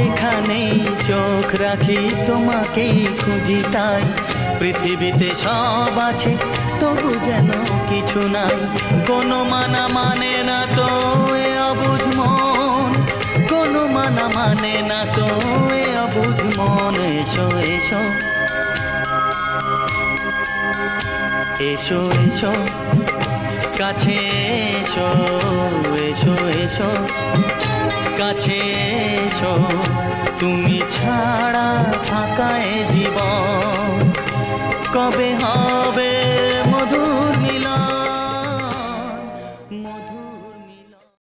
যেখানেই চোখ রাখি, তোমাকেই খুঁজি তাই। পৃথিবীতে সব আছে, তবু যেন কিছু নাই। কোনো মানা মানে না তো এ অবুঝ মন। কোনো মানা মানে না তো এ অবুঝ মন। এসো এসো। এসো এসো। কাছে এসো এসো এসো। কাছে এসো তুমি ছাড়া থাকায় জীবন কবে হবে?